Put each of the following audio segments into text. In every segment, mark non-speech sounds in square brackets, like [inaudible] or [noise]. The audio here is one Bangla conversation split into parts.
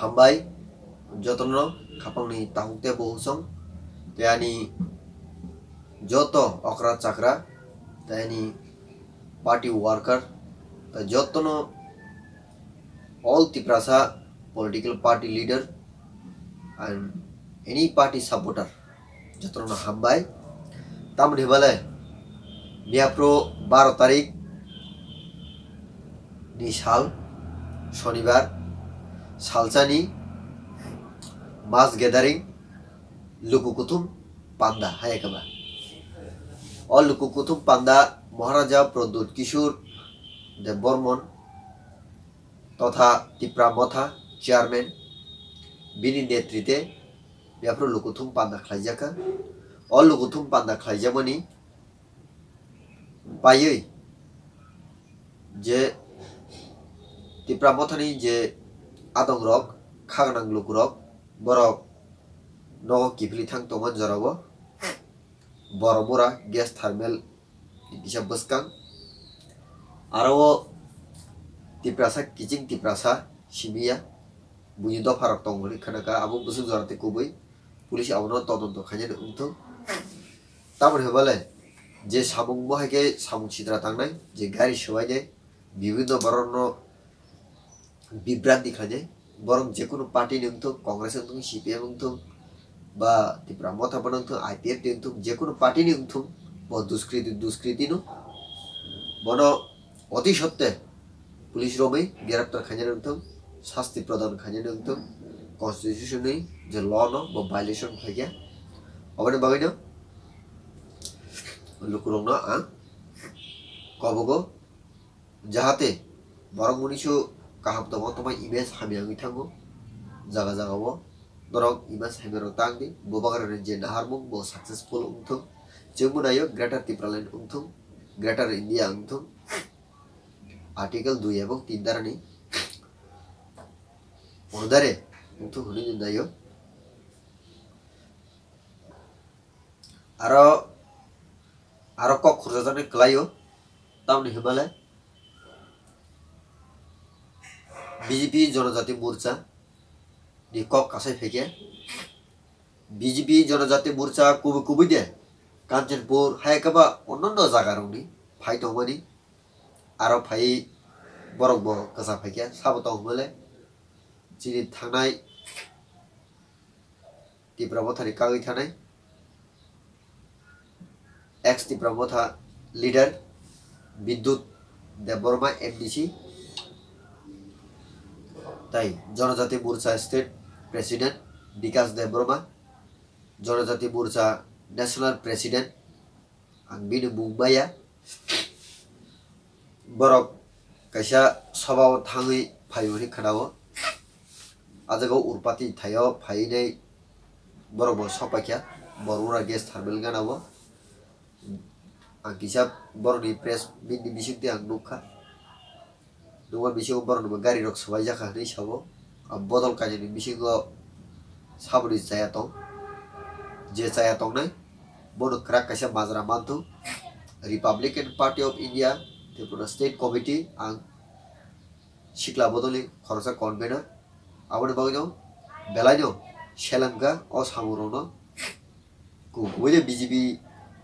হামবাই, যতন খাপাংনি, তাহুতে বহুসং, তেয়ানি যত অকরা চাকরা, তেয়ানি পার্টি ওয়ার্কার, তা যতন all Tiprasa political party leader and any party supporter যতন হামবাই তামনি বলে নিয়াপ্রো বারো তারিখ ni সাল শনিবার সালচানি মাস গ্যাদারিং লুকুকুতুম পান্দা হায়াকাবা অ লুকুকুতুম পান্দা মহারাজা প্রদ্যুৎ কিশোর দেব বর্মন তথা তিপ্রা মথা চেয়ারম্যান বিনি নেতৃত্বে बेफोर लुकुथुम पान्दा खालायजाखा अ लुकुथुम पान्दा खालायजामानि बायै जे Tipra मथानि adong rok khagnang luk rok borok nogo kipli thang tomon jorabo boromura gas thermal kisa buskang aro tiprasa kiching tiprasa simia বুঝি দ ফারক তঙ্গলি খানাকা আবু বসু জরাতে কবই পুলিশ আবনো তদন্ত খাইনে উংত তারপর বলে যে সামুং মহাকে সামুং সিদ্রা থাকনাই যে গাড়ি সবাই যায় বিভিন্ন বরণ্য বিভ্রান্তি খাজে বরং যে কোনো পার্টি নিংথুক কংগ্রেস নিংথুক সিপিএম নিংথুক বা ত্রিপুরা মথা বানাংথুক আইপিএফ নিংথুক যে কোনো পার্টি নিংথুক ব দুষ্কৃতি নু বন অতি সত্ত্বে পুলিশ রমে গ্রেপ্তার খাইজে নিংথুক শাস্তি প্রদান খাইজে নিংথুক constitutionally যে ল ন বা ভাইলেশন থাকে অবনে বাগাইন লুকুরং আ? কবগো যাহাতে বরং মনীষু kahaptawa tama image hamiangi thango jaga jaga bo dorok image hamero tangdi bobagar renje naharmung bo successful ungthum jengmunayo greater tipraland ungthum greater India আনতুম article দুই এবং তিন দ্বারা নেই অনুদারে কিন্তু হুনি নিন্দায় আরও আরও কক খুরজানে ক্লাইও তামনি Himalaya BJP Janajati Morcha kok kasai feke BJP Janajati Morcha কুবু কুবু দে কাঞ্চনপুর হায়কাবা অন্যান্য জায়গারনি ফাই দংমানি আরও ফাই বরক বরক কাসা ফাইকে সাবো দংমলে যিনি থানায় তীব্রমথানি কাগৈ থানায় এক্স তীব্রমথা লিডার বিদ্যুৎ দেববর্মা এমডিসি তাই Janajati Morcha state president Bikash Debbarma, Janajati Morcha national president আংবিন মুম্বাইয়া বরক কাইসা সভাও থাঙি ফাইবনি খাও আজাগাও উরপাতি থাইও ফাইনাই বরক সপাখ্যা বড়রা গেস থার্মেল গানাবো আং কিসা প্রেস মিননি মিশিং দিয়ে আং নুখা नुवा बिसिङाव बरनबो गारि रक सबाय जाखा होनै हिसाबाव बदल काजिनि बिसिङाव साबनि जाया दं जे जाया दंनाय bono krak kaisa mazra mantu Republican Party of India Tripura State Committee ang sikla bodoli khorsa convener abone bagno belaino shelamga o samurono ku boye BJP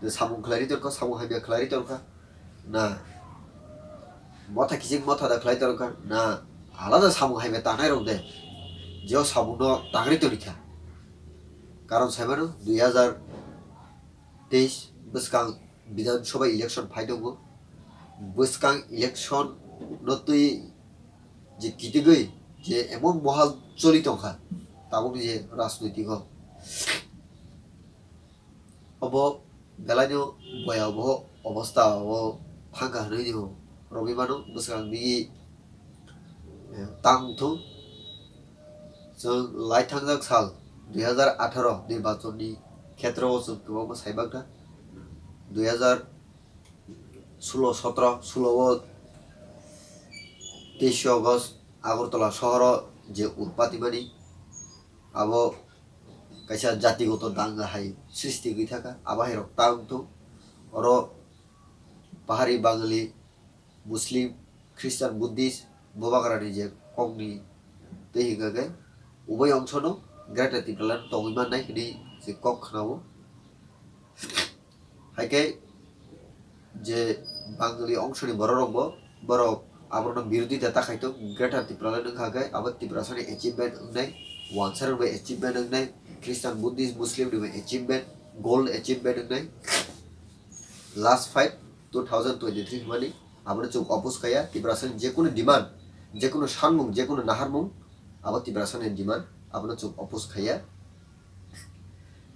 de samung khlari torka samung habia khlari Motha kissing মথা দা খ্লাই তরকা না, আলাদা সামু হাইবে তানাই রং দে যে সামু ন তাগরি তরিখা কারণ সেমানো দুই হাজার তেইশ বসকাং বিধানসভা ইলেকশন ফাইদङ বসকাং ইলেকশন নতুই যে গিদিগৈ যে এমন মহাল চলিতখা তাবনি যে রাজনৈতিক অব বেলানো ভয়াবহ অবস্থা অব ফাঁকা হই দিব। rogimanung musang ni তাংথু লাইথাংজাং সাল দুই হাজার আঠারো নির্বাচনী ক্ষেত্র বছর কেমন সাইবাংটা দুই হাজার ষোলো সতেরো ষোলো তেইশে অগস্ট আগরতলা শহর যে উৎপাতি মানি আব কাইসা জাতিগত দাঙ্গা হাই সৃষ্টি হয়ে থাকা আবাহের তাংথু অর পাহাড়ি বাঙালি মুসলিম, খ্রিস্টান, বুদ্ধিস্ট বোবাগারানি যে কংনি তৈহিগাগে ubai অংশ no greater tipralan tongui mannai hini je kok khnao haike যে বাঙালি অংশনি বড় রকম বড় আবার বিরোধিতা তাকাইতো গ্রেটার ত্রিপুরা নখাগে আবার ত্রিপুরাসানি অ্যাচিভমেন্ট নাই, ওয়ানসার অ্যাচিভমেন্ট নাই Christian, Buddhist, Muslim achievement gold achievement নাই। Last fight two thousand twenty three মানে আমরা চোখ অপোস কায়া তিব্রাসনের 아무래도 어부스카야 디브라선 제코는 디만 제코는 산몽 제코는 나하몽 আবার তিব্রাসনের ডিমান্ড আপনার চোখ অপোস খাইয়া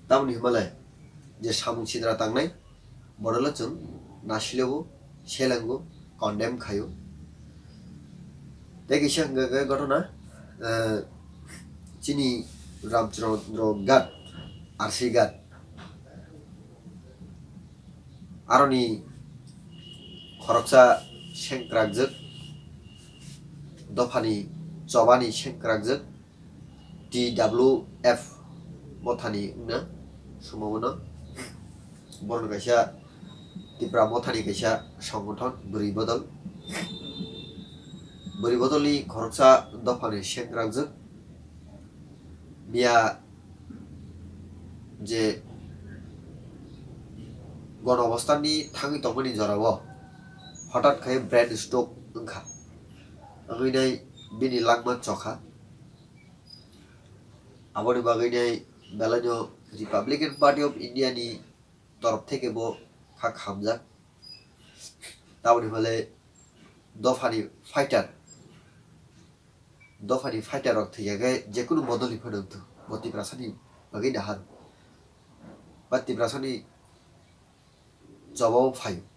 তামনি হিমালয়, যে সামুং ছিদ্রা তাং নাই বড়লোচন নাসিলেব সেলাঙ্গ, কন্ডেম খাইও। দেখি সে ঘটনা চিনি রামচন্দ্র ঘাট আর সেই গাট আরনি 허락사 생크락적 더파니 저바니 생크락적 DWF 모타니 응나 수모나 বর্ণ কাইসা তিপ্রা মথানি কাইসা সংগঠন বুড়ি বদল বুড়ি বদলি খরচা, দফানি সেংরাজক মিয়া যে গণ অবস্থানী থাঙি তখনই জড়াব। হঠাৎ খাই ব্র্যান্ড স্টোক खाए ब्रेन নাই, বিনি आंगैनाय চখা चखा আমারও বাগাইনাই বেলানো রিপাবলিকান পার্টি অফ ইন্ডিয়া নি তরফ থেকে বো খাক হামজা তারপরে ফলে দফানি ফাইটার দফানি ফাইটার অর্থ জায়গায় যে কোনো বদলি ফেরত বতি প্রাসানি বাগি ডাহান বাতি প্রাসানি জবাব ফাইও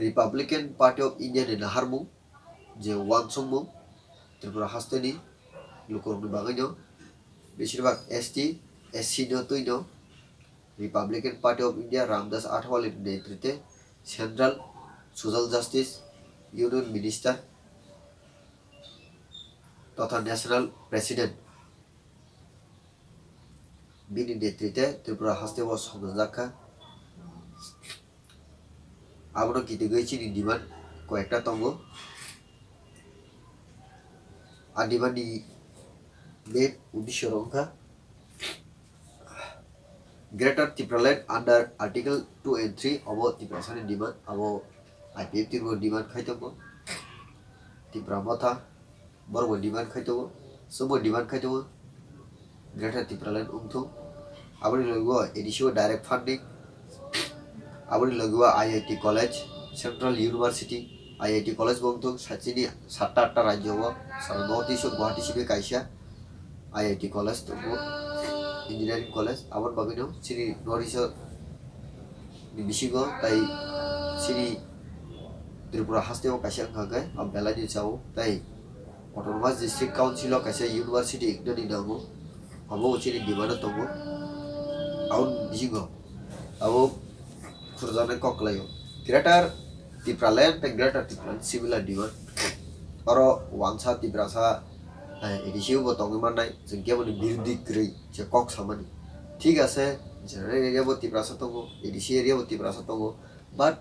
Republican Party Republican Party of India ni naharmu je wansongmu Tripura hasteni, lukur banganyo বেশিরভাগ ST SC নতুইন Republican Party of India Ramdas আঠাওয়ালের নেতৃত্বে central social justice union minister তথা ন্যাশনাল প্রেসিডেন্ট বিনি নেতৃত্বে ত্রিপুরা হাস্তে ও সংরক্ষা আমরা কেটে গিয়েছি ডিমান্ড কয়েকটা তঙ্গ। আর ডিমান্ড ডিমের উদ্দেশ্য সংখ্যা greater Tripuraland under article two and three of ত্রিপুরাসনের demand আব আইপিএফ ত্রিপুরা ডিমান্ড খাইতব ত্রিপুরা মথা বরব ডিমান্ড খাইতব সব ডিমান্ড খাইতব গ্রেটার ত্রিপুরাল্যান্ড উংথুম আপনি রইব এডিসিও ডাইরেক্ট ফান্ডিং আপুনি লগোৱা I I T college central university I I T college বন্ধু চাচিনি সাতটা আঠটা ৰাজ্য হ'ব নৰ্থ ইষ্ট গুৱাহাটী চিবি কাইছা I I T college engineering college আমাৰ বাবে দিওঁ শ্ৰী নৰ্থ ইষ্ট বিচিগ তাই শ্ৰী ত্ৰিপুৰা শাস্তিও কাইছে অংশকে আৰু বেলা দি তাই অট'নমাছ ডিষ্ট্ৰিক্ট কাউঞ্চিলক কাইছে ইউনিভাৰ্চিটি একদম ইন হ'ব হ'ব শ্ৰী ডিমাণ্ডত হ'ব আৰু বিচিগ আৰু kurjane koklayo greater tipraland teng greater tipraland similar diwan oro wangsa tiprasa এডিসিও বতঙ্গ মানাই जों কেবল বিরোধী গ্রই যে কক সামানি ঠিক আছে জেনারেল এরিয়া বতি প্রাসা তঙ্গ এডিসি এরিয়া বতি প্রাসা তঙ্গ বাট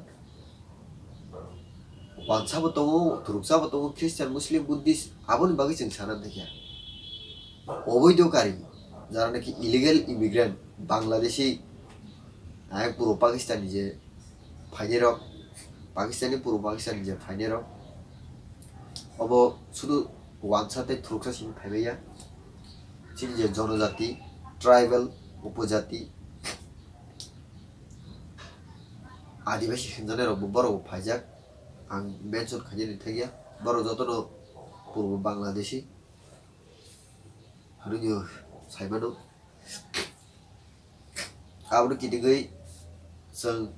ওয়ানসা বতঙ্গ তুরুকসা বতঙ্গ খ্রিস্টান মুসলিম বুদ্ধিস্ট আবনি বাকি जों সানা দেখিয়া অবৈধকারী যারা নাকি illegal immigrant Bangladeshi naik puro Pakistan je final Pakistani puro Pakistan je final obo sudu wanchate thuruksa sim phabeya ছিল যে জনজাতি ট্রাইবাল উপজাতি আদিবাসী হিন্দনের বড় ফাইজাক আং বেঞ্চন খাজে নিতে গিয়া বড় যতন পূর্ব বাংলাদেশি সাইমানো আবার কিনে গই sen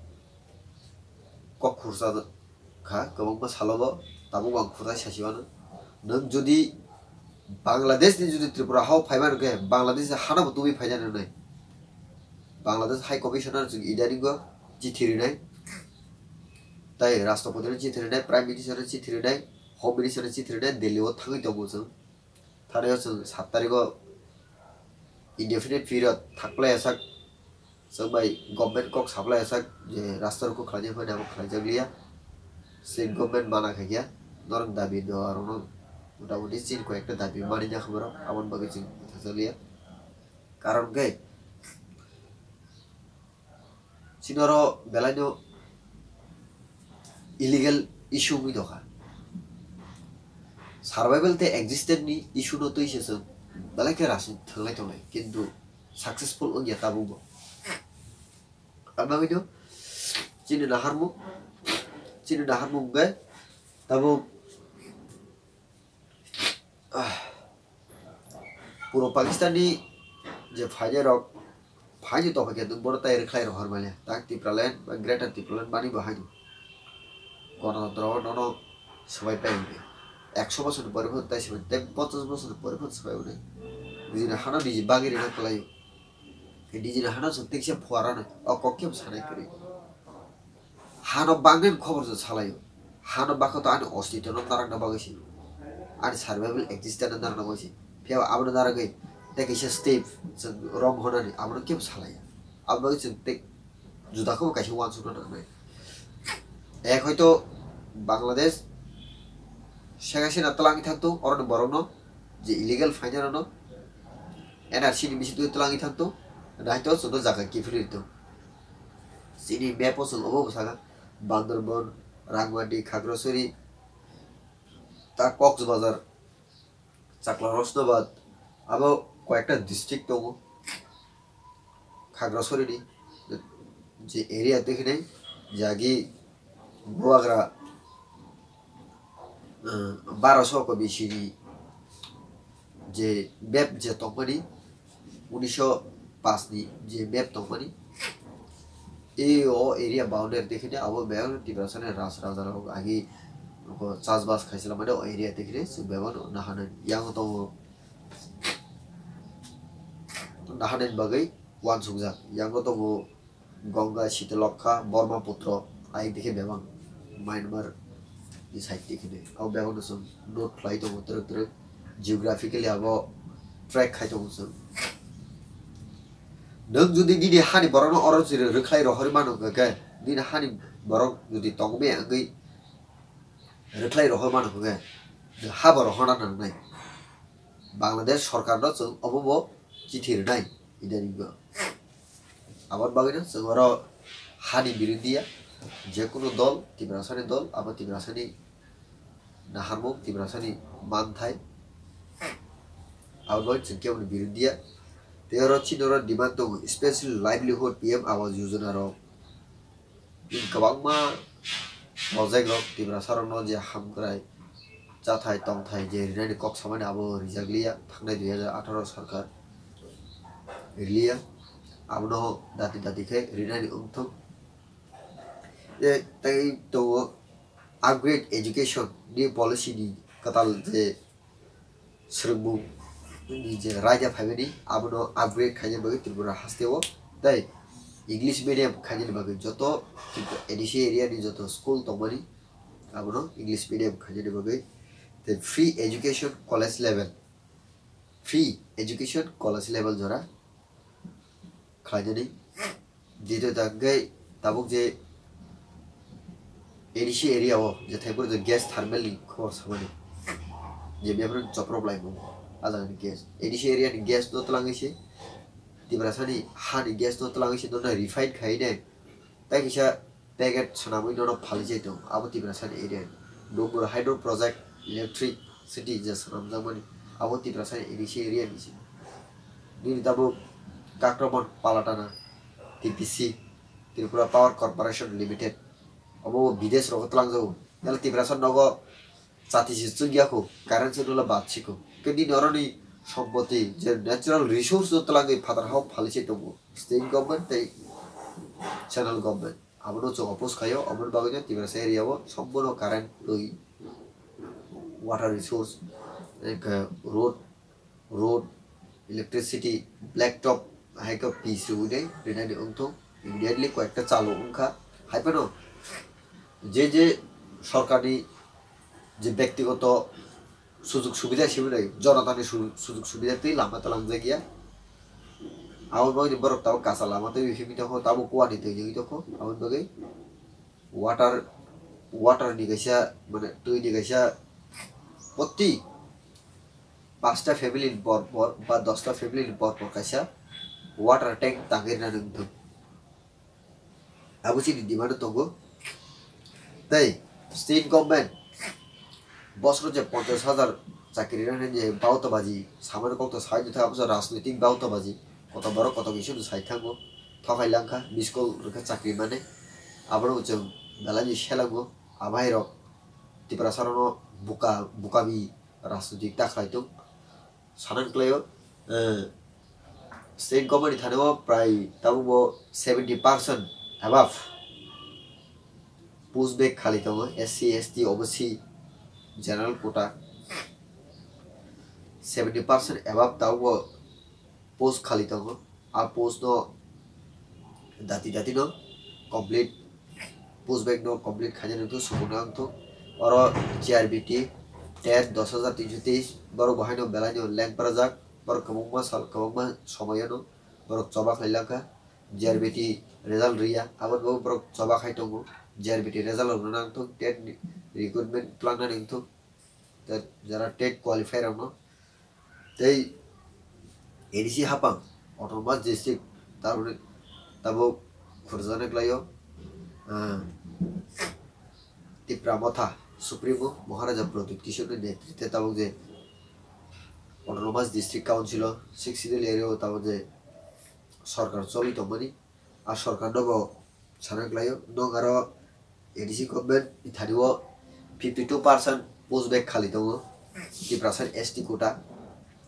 kok kursa da ka kamang ba salaba tamu ba kura sha shiwa na nang jodi bangladesh ni jodi tripura hau phai ban ke bangladesh hana ba tumi phai jan nai bangladesh high commissioner jodi idari go ji thiri nai tai rastapati ni ji thiri nai prime minister ji thiri nai home minister ji thiri nai delhi o thangi to go chang thare yo chang 7 tarigo indefinite period thakla esa सबै गभर्मेन्ट कक छापला ऐसा जे रास्ता रोको खाजे फै नामक खाजे लिया स्टेट गभर्नमेन्ट माना खागिया नरम दाबि दो आरो न মোটামুটি চীন কয়েকটা দাবি মানি না খবর আমার বাকি চীন কথা চলিয়া কারণ গে চীনের বেলায় ইলিগেল ইস্যু বি দখা সার্ভাইভাল তে এক্সিস্টেন্ট নি ইস্যু নতই শেষ বেলাকে রাশি থাকলাই তো কিন্তু সাকসেসফুল ও গিয়া তাবুব আবামিনো চীন নাহারমু চীন নাহারমু গে তাবু পুরো পাকিস্তানি যে ফাইজারক ফাইজি তফাকে বড় তাই রেখলাই রহর মানে তাক তিপ্রালেন বা গ্রেটার তিপ্রালেন বানি বাহাইনি গণতন্ত্র নন সবাই পাইবে একশো বছর পরে ভোট তাই সবাই পঞ্চাশ বছর পরে ভোট সবাই উঠে নিজের হানা নিজে বাগিরে Hedici hana santik siya puaran o kokyam sanai kiri. Hana bangin kobor sa salayo. Hana bako to ani osti tonom darang na bagasi. Ani survival existence na darang na bagasi. Pia abna darang gay. Tek isya step sa rom hona ni abna kyam salaya. Abna gay santik judako kasi wan suna na nai. এক হয়তো বাংলাদেশ শেখ হাসিনা তলাঙ্গি থাকতো অরণ্য বরণ্য যে ইলিগাল ফাইনানো এনআরসি নিমিষিত তলাঙ্গি থাকতো রাইতে চোদ্দ জায়গা কি ফিরে দিত চিনি মেয়ে পছন্দ অব সাগা। বান্দরবন রাঙ্গামাটি খাগড়াছড়ি তা কক্সবাজার চাকলা রসনাবাদ আবার কয়েকটা ডিস্ট্রিক্ট তবু খাগড়াছড়ি যে এরিয়া দেখে জাগি গোয়াগ্রা বারোশো কবি সিঁড়ি যে ব্যাপ যে তখনই উনিশশো পাশ দিয়ে যে મેપ નંબરની এই ও এরিয়া বাউন্ডারি দেখে নিয়ে আবার ব্যবহার ডিপ্রেশনের রাস রাজার আগে চাষবাস খাইছিলাম মানে ও এরিয়া দেখে নিয়ে সে ব্যবহার নাহানেন ইয়াং তো নাহানেন বাগৈ ওয়ান সুকজাক ইয়াং তো গঙ্গা শীতলক্ষা বর্মাপুত্র আই দেখে ব্যবহার মায়ানমার এই সাইড দেখে নিয়ে আও ব্যবহার নোট খাইতো তরক তরক জিওগ্রাফিক্যালি আবার ট্র্যাক খাইতো নং যদি নিনি হানি বরং অরং জিরে রেখাই রহর মানকে নিনি হানি বরং যদি তংবে আঙ্গি রেখাই রহর মানকে হা বর হনা নাই বাংলাদেশ সরকার অবব চিঠির নাই ইদানিং আবার বাগানে চৌর হানি বিরোধিয়া যে কোনো দল তিব্রাসানি দল আবার তিব্রাসানি নাহারমুখ তিব্রাসানি মান থাই আবার বাকি কেমন বিরোধিয়া There are general demand of especially livelihood PM awas yuzuna ro. In kabangma mozeg lok tibra sarono je hamkrai যাথাই তংথাই যে রিনাইনি কক সামানে আবো রিজাগলিয়া থাকনাই দুই হাজার আঠারো সরকার রিলিয়া আবনহ দাতি দাতি খে রিনাইনি উমথম যে তাই তো আপগ্রেড এডুকেশন নিয়ে পলিসি নিয়ে কাতাল যে শ্রমু je raja family. Abono upgrade খাইয়ে বাগে ত্রিপুরা হাসতেও তাই ইংলিশ মিডিয়াম খাইয়ে বাগে যত এডিসি এরিয়া ni যত স্কুল তমানি abono ইংলিশ মিডিয়াম খাইয়ে বাগে তে free education college level free education college level জরা খাইয়ে দ্বিতীয় দাগে তাবুক যে alang di gas ini area di gas to telang isi di berasa di ha di gas to telang isi dona refined khai ne tai kisah packet sonamui dona phali jai dong abo di berasa di area nombor hydro project electric city ja sonam jamani abo di berasa ini area di sini ini tabo কাক্রমণ Palatana TPC Tripura power corporation limited of বিদেশ রগত লাংজাও তাহলে ত্রিপুরা সন্নগ চাতিসি চুগিয়াকো কারেন্সি ডলা বাদশিকো কারেন্ট সেটুলা কিন্তু নরনি সম্পত্তি যে ন্যাচারাল রিসোর্স যত লাগে ফাদার হাও ফালিছে দङ স্টেট গভর্নমেন্ট তাই সেন্ট্রাল গভর্নমেন্ট আবনো চ অপোজ খাयो অমন বাগনে তিব্রাসা এরিয়াও সম্পূর্ণ কারেন্ট লই water resource road road, electricity, blacktop হাইকা পিসি উদে রেনানি অংথ ইমিডিয়েটলি কয়েকটা চালু অংখা হাইপেন, যে যে সরকারি যে ব্যক্তিগত সুযোগ সুবিধা সেগুলো জনতানি সুযোগ সুবিধাতেই লামা তালাং জায়গা àwọn bagay borok tao kasala mate wi himi toko tabo kuani te jegi toko àwọn bagay water water ni gaisa মানে তুই gaisa প্রতি পাঁচটা ফ্যামিলির পর পর বা দশটা ফ্যামিলির পর পর কাইসা ওয়াটার ট্যাঙ্ক তাগের না নংতো আবুচি দি ডিমান্ড তঙ্গো তাই স্টেট গভর্নমেন্ট বছর যে পঞ্চাশ হাজার চাকরি রাখেন যে বাউতবাজি, সামান্য কত সাহায্য থাকা রাজনৈতিক বাউতবাজি, কত বড় কত কিছু সাই থাকব থকাইলাঙ্কা মিসকল রেখা চাকরি মানে। আবার হচ্ছে বেলানি সেলাঙ্গো আবাহিরক ত্রিপুরা সারানো বুকা, বুকাবি রাজনৈতিক টাকাইতো সানানক্লায় স্টেট গভর্নমেন্ট থানেও প্রায় তাবো সেভেন্টি পার্সেন্ট অ্যাবাভ পোস্ট বেগ খালি দङ SC ST OBC general quota. Seventy percent above Tabo post khali tango a post no dati dati no complete post bag no complete খাজা নিতো সুকুনা আংতো আর জিআরবিটি টেট দশ হাজার তিনশো তেইশ, বড় বহাইনো বেলাইনো ল্যাং পারাজাক বড় কমংমা সাল কমংমা সময়নো বড় চবা খাইলাকা জিআরবিটি রেজাল্ট রিয়া, আবার বড় চবা খাইতঙ্গো জিআরবিটি রেজাল্ট হলো নাংতো টেট রিক্রুটমেন্ট প্ল্যান নাংতো যারা টেট কোয়ালিফায়ার আমনো তাই edisi hapang autonomous district tarune tabo khurjane klayo tipramotha supremo মহারাজা প্রদীপ কিশোরের নেতৃত্বে তাবো যে autonomous district council sixth schedule এরিয়াও তাবো যে সরকার চলিত মানি, আর সরকার নব সানাকলাयो নং আরও এডিসি গভর্নমেন্ট ইথানিও ফিফটি টু পার্সেন্ট পোস্ট বেগ খালি দङ ফিফটি পার্সেন্ট এসটি কোটা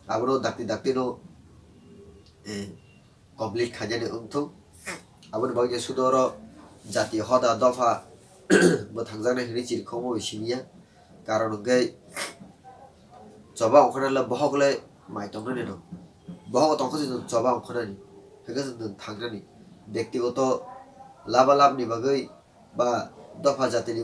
আবারও ডাক্তি ডাক্তি নো কমপ্লিট খাজানি dofa bo thangjana hini chir khomo simiya karon gai choba okhana la bohokle mai tongnani no bohok tongkho jin choba okhana ni hega jin thangnani ব্যক্তিগত লাভালাভনি বাগৈ বা দফা জাতিনি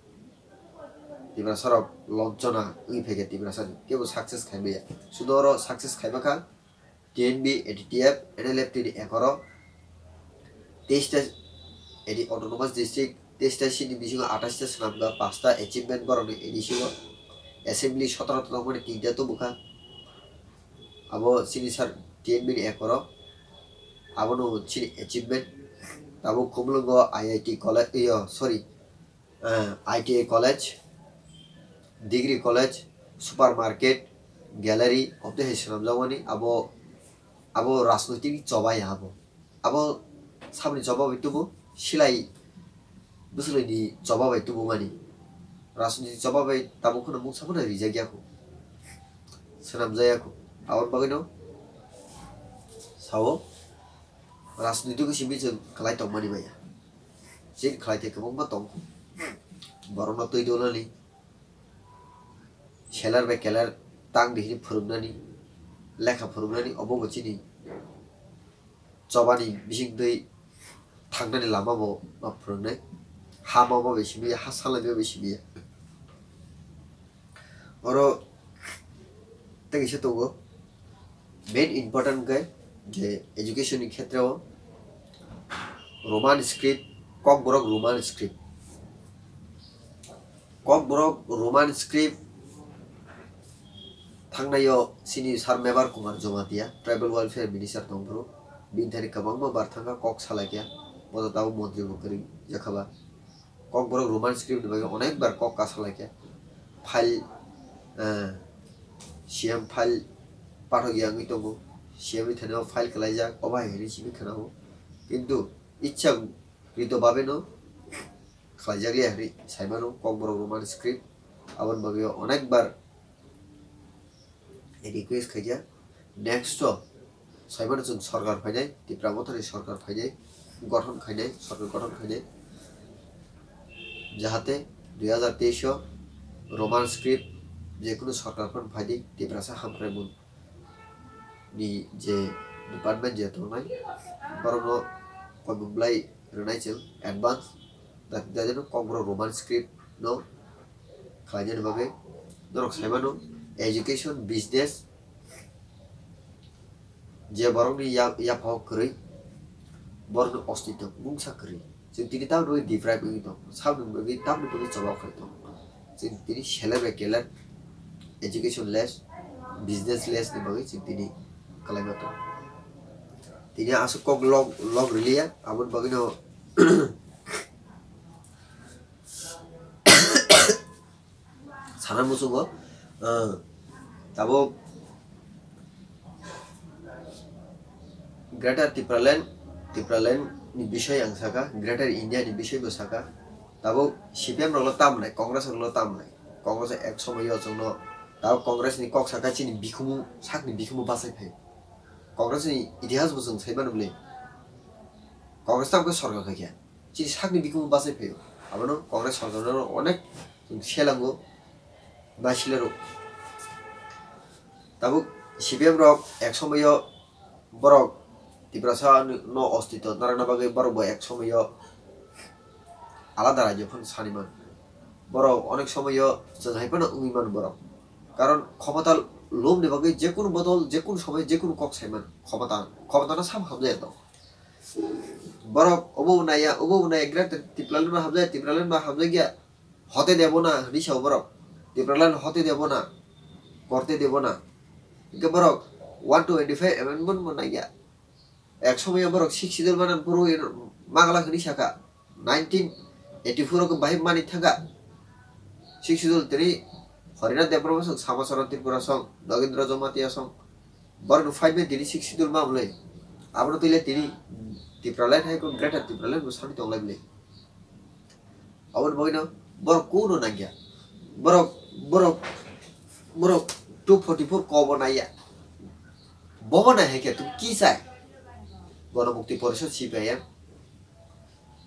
ইসিবিনো তিব্রা সরব লঞ্চনা উই ফেকে তিব্রা সার কেবল সাকসেস খাইবে। শুধু সাকসেস খাইবাখা টিএনবি এটি এটিটিএফ এনএলএফ টি একর তেইশটা এটি অটোনোমাস ডিস্ট্রিক্ট তেইশটা সিটি বিশিং আঠাশটা স্নামগা পাঁচটা এচিভমেন্ট বরং এডিসিং এসেম্বলি সতেরোটা মানে তিনটা তো বুখা আবো সিনি সার টিএনবি একর আবনো সিনি এচিভমেন্ট তাবো কুমলঙ্গ IIT college sorry ITI college. Degree college super market gallery होते हैं सनामजाओ अब अब राजनैतिक जबा यहाँ अब सामने जबा बैतुबो सिलाई बुसलैनि जबा बैतुबो मानी। राजनैतिक जबा बै दाबोखौनो मुंसाफोनो रिजागियाखौ सनामजायाखौ आवर बगैनो सावो राजनैतिक सिमि जों खालाय दं ꯁꯦꯂꯔ ꯕꯥꯏ ꯀꯦꯂꯔ ꯇꯥꯡꯗꯤ ꯍꯤꯔꯤ ꯐꯨꯔꯨꯝꯅꯅꯤ ꯂꯦꯈꯥ फुरुमनानि अबोगचिनि चबानि बिसिं दै थांनानै लामा माव फुरुंनाय हा माव माव बेसे बियो हा सालायनायाव बेसे बियो अरो তেইশে তবু মেন ইম্পর্টেন্ট গাই যে এডুকেশনের ক্ষেত্রেও Roman script Kokborok Roman script Kokborok Roman script थांनायाव सिनि सारमेबार Kumar Jamatia tribal welfare minister minister दंब्रो बिनथारि गोबांबा बारथांगा कक सालागिया मददाव मन्त्रि बुकरि जखाबा कक बरक रोमान स्क्रिप्ट बागे अनेक बार कक का सालागिया फ़ाइल सिएम फ़ाइल पाठगियांगै दंगो सिएमनि थानायाव फ़ाइल खालायजा अबाय हेरि सिबि खानांगौ किन्तु इच्छा कृतभावे न खालायजाग्लिया हेरि साइबानो कक बरक रोमान स्क्रिप्ट आबाद बागे अनेक बार रिक्वेस्ट खैजा नेक्स्ट सयबाट जों सरकार फैनाय तिब्रा मथारि सरकार फैनाय गठन फैनाय सरकार गठन फैनाय जाहाथे दुई हाजार तेइस रमान स्क्रिप्ट যেকোনো সরকারফोर फायदि तिब्रासा हामफ्रायमोन नि जे डिपार्टमेंट जे थांनाय बारनो कमब्लाय रोनाय जों एडभान्स दा जेन कमब्र रमान स्क्रिप्ट न खालायनाय बागै दरक सायबानो education business. Jebarongni ya yaphao kri borno ostito mungsa kri jing tini tau doi divrai bagi to sab dong bagi tau dong bagi coba kri to jing tini shela bekelan education less business less ni bagi jing tini kalai to tini asuk long log log ya, abon bagi no [coughs] [coughs] sana musuh അപ്പോൾ গ্রেটার টিপ্রালেন টিপ্রালেন নি বিষয় আংসাকা গ্রেটার ইন্ডিয়া নি বিষয় গোসাকা তাবো সিপিএম রলো তাম নাই কংগ্রেস রলো তাম নাই কংগ্রেস এক সময় অচন তাও কংগ্রেস নি কক সাকা চিনি বিখুমু সাক নি বিখুমু বাসাই ফাই কংগ্রেস নি ইতিহাস বুঝুন সাইবান বলে কংগ্রেস তামকে সরকার খাইয়া চিনি সাক নি বিখুমু বাসাই ফাইও আবার কংগ্রেস সরকারের অনেক সেলাঙ্গো বাসিলেরও তাবো সিপিএম রক এক সময় বরক ত্রিপুরাসা ন অস্তিত্ব নারায়ণ বাগে বরক এক সময় আলাদা রাজ্য ফোন সানিমান। বরক অনেক সময় হাইপানো উইমান বরক কারণ ক্ষমতা লোভ নেবাগে যে কোনো বদল যে কোনো সময় যে কোনো কক সাইমান ক্ষমতা ক্ষমতা সাম হামজায় তো বরক অবু নাইয়া অবু নাইয়া গ্রেট হামজায় টিপলালেন বা হামজায় গিয়া হতে দেব না, নিশাও বরক টিপলালেন হতে দেব না, করতে দেব না। ইকে Borok one twenty five amendment মনাইয়া এক সময় বরক শিক্ষিত বানান পুরো মাগলা হনি শাখা। নাইনটিন এইটি ফোর বাহিব মানি থাকা। শিক্ষিত তিনি হরিনাথ দেবরম সং সামাচরণ ত্রিপুরা সং, নগেন্দ্র জমাতিয়া সং। বরং ফাইভ তিনি শিক্ষিত মামলে আবার তুলে তিনি ত্রিপুরালাইন হাইকো গ্রেটার ত্রিপুরালাইন সানি তংলাইলে আবার বইন বরক কোনো নাগিয়া বরক বরক বরক টু ফর্টি ফোর ক বনাইয়া বমনা হেকে তুমি কি চাই গণমুক্তি পরিষদ সিপিআইএম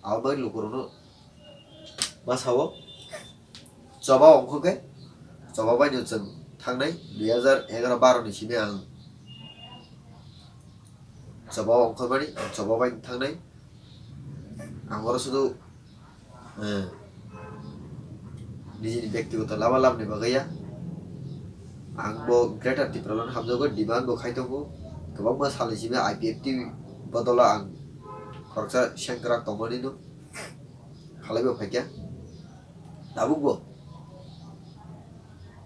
আবার লোকরনো মাসাও जबा अंखके जबा बायनो जों थांनाय दुइ हाजार एगार' बार'नि सिमै आं जबा अंख माने जबा बायनो थांनाय आं बर' শুধু निजिनि व्यक्तिगत लामा लामनि बागैया आंबो ग्रेटार टिप्रालन हाबजोबो डिमान्डबो खायदोंबो गोबां मोसालै सिमै आइपिएफटि बदला आं खरसा सेंग्रा दंमोनैनो खालायबो फायगोया दाबुंबो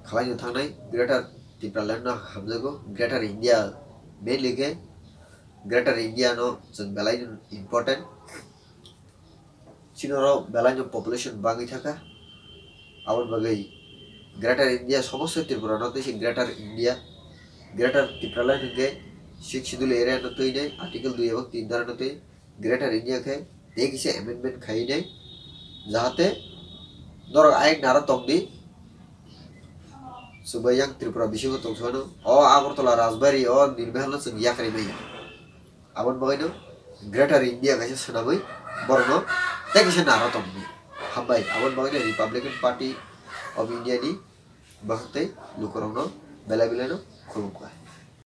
खालायनो थांनाय ग्रेटार टिप्रालेन्डनो हाबजोबो ग्रेटार इन्डिया मेनलिगे ग्रेटार इन्डियानो जों बेलायनो इम्पर्टेन्ट चिनराव बेलायनो पपुलेसन बाङै थाखा ಅವನ গ্রেটার ইন্ডিয়া সমস্ত ত্রিপুরা নতুন ಅನ್ನೋದು ಈ ಗ್ರೇಟರ್ ಇಂಡಿಯಾ ಗ್ರೇಟರ್ ತ್ರಿಪುರಲನಿಗೆ ಸಿಕ್ಸ್ ಶೆಡ್ಯೂಲ್ ಏರಿಯಾ ಅನ್ನೋದು ಇದೆ ಆರ್ಟಿಕಲ್ দুই এবং তিন ধারা নতুন গ্রেটার ইন্ডিয়াকে দেখিছে অ্যামেন্ডমেন্ট খাই নেই যাহাতে ধর আরেক নারা তকদি সুবাইয়াং ত্রিপুরা বিশেষ তংসানো অ আগরতলা রাজবাড়ি ও নির্বাহন ইয়াকারি মাইয়া। আমার বগাইনো গ্রেটার ইন্ডিয়া গেছে সোনাবই বর্ণ দেখিছে নারা তকদি তংদি আমার বাংলা রিপাবলিকান পার্টি অফ ইন্ডিয়ানি বাহতে লুকরংনো বেলা বেলানো খুলুমকা